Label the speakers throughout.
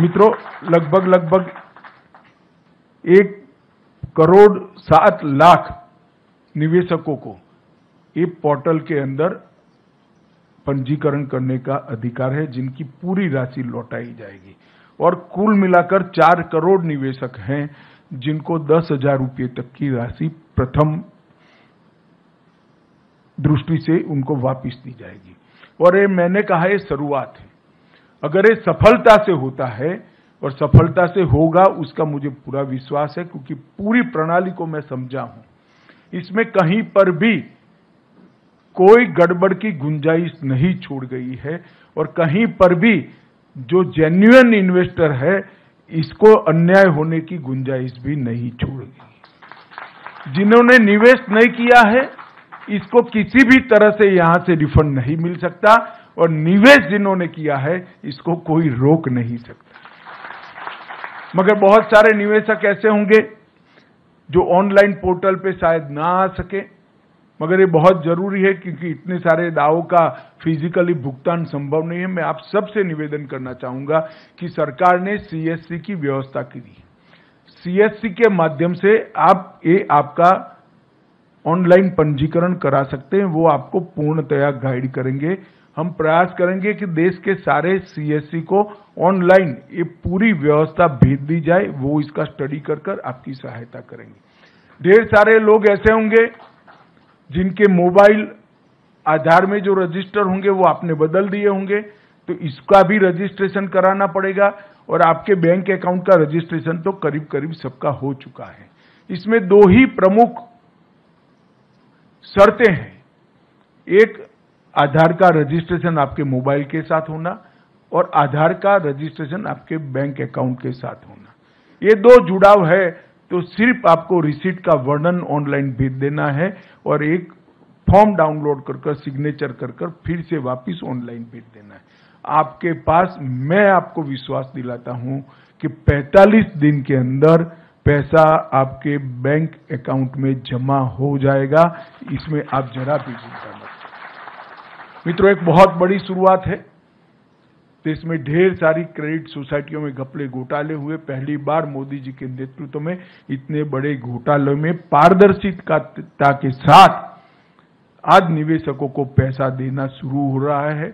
Speaker 1: मित्रों, लगभग लगभग एक करोड़ सात लाख निवेशकों को ये पोर्टल के अंदर पंजीकरण करने का अधिकार है, जिनकी पूरी राशि लौटाई जाएगी। और कुल मिलाकर चार करोड़ निवेशक हैं, जिनको दस हज़ार रुपये तक की राशि प्रथम दृष्टि से उनको वापस दी जाएगी। और ये मैंने कहा, ये शुरुआत है। अगर ये सफलता से होता है, और सफलता से होगा, उसका मुझे पूरा विश्वास है, क्योंकि पूरी प्रणाली को मैं समझा हूँ। इसमें कहीं पर भी कोई गड़बड़ की गुंजाइश नहीं छोड़ गई है, और कहीं पर भी जो जेन्युइन इन्वेस्टर है, इसको अन्याय होने की गुंजाइश भी नहीं छोड़ गई। जिन्होंने निवेश नहीं किया है, इसको किसी भी तरह से यहाँ से रिफंड नहीं मिल सकता। और निवेश जिन्होंने किया है, इसको कोई रोक नहीं सकता। मगर बहुत सारे निवेशक ऐसे होंगे जो ऑनलाइन पोर्टल पे शायद ना आ सके। मगर ये बहुत ज़रूरी है क्योंकि इतने सारे दावों का फिजिकली भुगतान संभव नहीं है। मैं आप सबसे निवेदन करना चाहूँगा कि सरकार ने सीएससी की व्यवस्था की सीएससी के माध्यम से आप, ये आपका ऑनलाइन पंजीकरण करा सकते हैं। वो आपको पूर्णतया गाइड करेंगे। हम प्रयास करेंगे कि देश के सारे सीएससी को ऑनलाइन ये पूरी व्यवस्था भेज दी जाए, वो इसका स्टडी कर कर आपकी सहायता करेंगे। ढेर सारे लोग ऐसे होंगे जिनके मोबाइल आधार में जो रजिस्टर होंगे, वो आपने बदल दिए होंगे। तो इसका भी रजिस्ट्रेशन कराना पड़ेगा और आपके बैंक अकाउंट का रजिस्ट्रेशन तो करीब करीब सबका हो चुका है। इसमें दो ही प्रमुख शर्तें हैं। एक आधार का रजिस्ट्रेशन आपके मोबाइल के साथ होना और आधार का रजिस्ट्रेशन आपके बैंक अकाउंट के साथ होना। ये दो जुड़ाव है तो सिर्फ़ आपको रिसीट का वर्णन ऑनलाइन भेज देना है और एक फॉर्म डाउनलोड कर सिग्नेचर कर कर फिर से वापस ऑनलाइन भेज देना है। आपके पास, मैं आपको विश्वास दिलाता हूँ कि 45 दिन के अंदर पैसा आपके बैंक अकाउंट में जमा हो जाएगा। इसमें आप जरा भी चिंता मित्रों, एक बहुत बड़ी शुरुआत है। देश में ढेर सारी क्रेडिट सोसाइटियों में घपले घोटाले हुए। पहली बार मोदी जी के नेतृत्व में इतने बड़े घोटालों में पारदर्शिता के साथ आज निवेशकों को पैसा देना शुरू हो रहा है।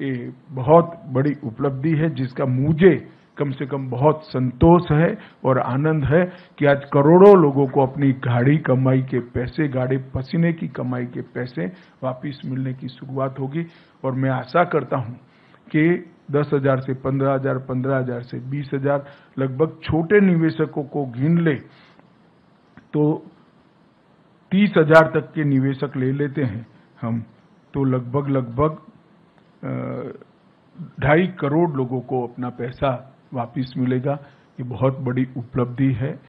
Speaker 1: ये बहुत बड़ी उपलब्धि है, जिसका मुझे कम से कम बहुत संतोष है और आनंद है कि आज करोड़ों लोगों को अपनी गाड़ी कमाई के पैसे, गाड़ी पसीने की कमाई के पैसे वापस मिलने की शुरुआत होगी। और मैं आशा करता हूँ कि दस हज़ार से पंद्रह हज़ार पंद्रह हज़ार से बीस हज़ार लगभग छोटे निवेशकों को गिन ले तो तीस हज़ार तक के निवेशक ले लेते हैं। हम तो लगभग लगभग ढाई करोड़ लोगों को अपना पैसा वापस मिलेगा। ये बहुत बड़ी उपलब्धि है।